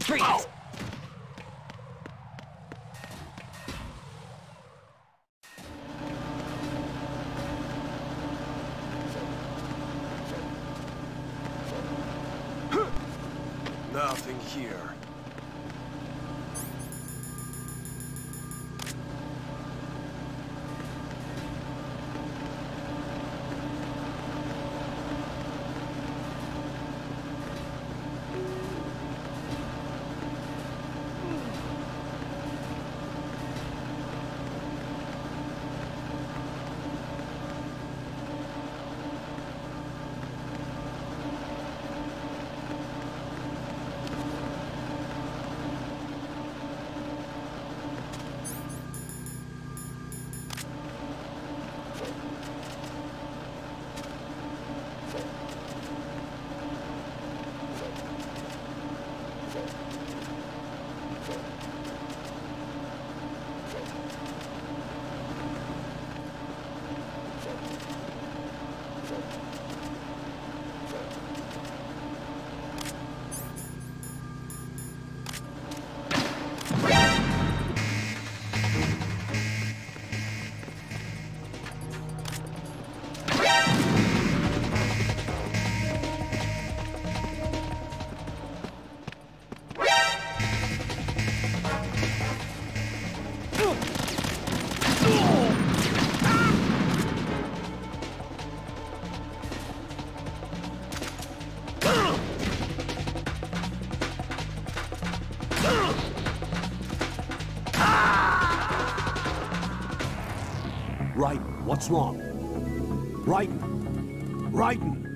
Freeze! Oh. Nothing here. Yeah. Right, what's wrong? Right, Raiden!